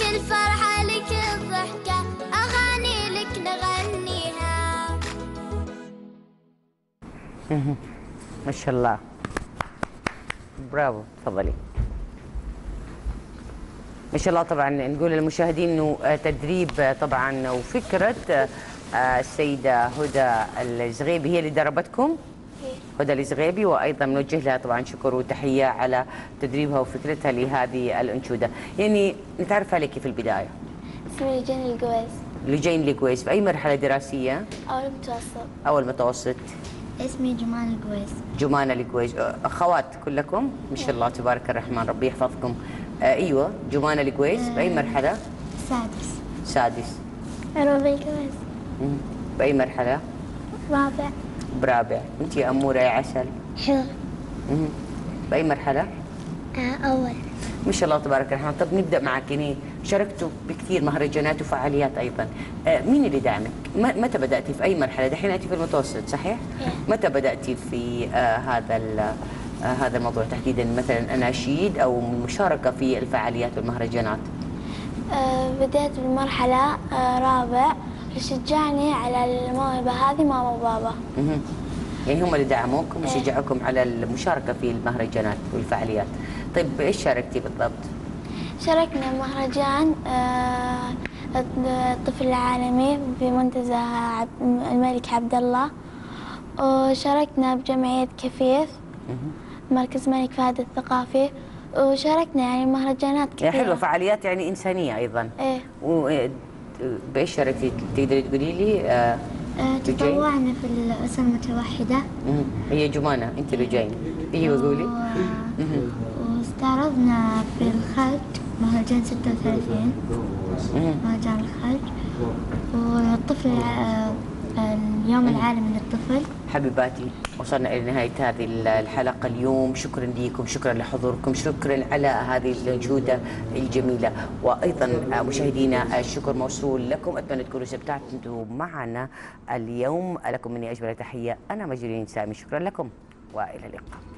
لك الضحكة. أغاني لك نغنيها. ما شاء الله. برافو تفضلي. ما شاء الله طبعا نقول للمشاهدين إنه تدريب طبعا وفكرة آه، السيدة هدى الزغيبي هي اللي دربتكم. هدى الزغيبي وأيضا نوجه لها طبعا شكر وتحية على تدريبها وفكرتها لهذه الأنشودة. يعني نتعرف عليك في البداية. اسمي جنى القويس لجين في أي مرحلة دراسية؟ أول متوسط. أول متوسط. اسمي جمانة القويس جمانة القويس أخوات كلكم؟ ما شاء الله تبارك الرحمن ربي يحفظكم. آه أيوه جمانة القويس باي مرحلة؟ سادس. سادس. ربي القويس. باي مرحلة؟ رابع. برابع. انت يا أمورة يا عسل. حلو مم. بأي مرحلة؟ أول. ما شاء الله تبارك الرحمن. طب نبدأ معك. يعني شاركتوا بكثير مهرجانات وفعاليات أيضا. آه مين اللي دعمك متى بدأتي في أي مرحلة؟ دحين أنت في المتوسط صحيح؟ إيه. متى بدأتي في آه هذا ال- آه هذا الموضوع؟ تحديدا مثلا اناشيد أو مشاركة في الفعاليات والمهرجانات؟ آه، بديت بالمرحلة آه، رابع. شجعني على الموهبة هذه ماما وبابا. مهم. يعني هم اللي دعموكم وشجعوكم على المشاركة في المهرجانات والفعاليات. طيب إيش شاركتي بالضبط؟ شاركنا بمهرجان آه، الطفل العالمي في منتزه الملك عبد الله. وشاركنا بجمعية كفيف مركز الملك فهد الثقافي. وشاركنا يعني مهرجانات يا كثيرة. حلوة فعاليات يعني إنسانية أيضا. إيه. بايش شاركتي تقدري تقولي لي آه آه،؟ تطوعنا في الأسرة المتوحدة مهم. هي جمانة انت لجين أيوه قولي و-. واستعرضنا في الخلج مهرجان 36 مهم. مهرجان الخلج والطفل الع- اليوم العالمي للطفل حبيباتي وصلنا إلى نهاية هذه الحلقة اليوم. شكرا لكم شكرا لحضوركم شكرا على هذه الانشوده الجميلة. وأيضا مشاهدينا الشكر موصول لكم. أتمنى تكونوا استمتعتوا معنا اليوم. لكم مني أجمل تحية. أنا مجرين سامي شكرا لكم. وإلى اللقاء.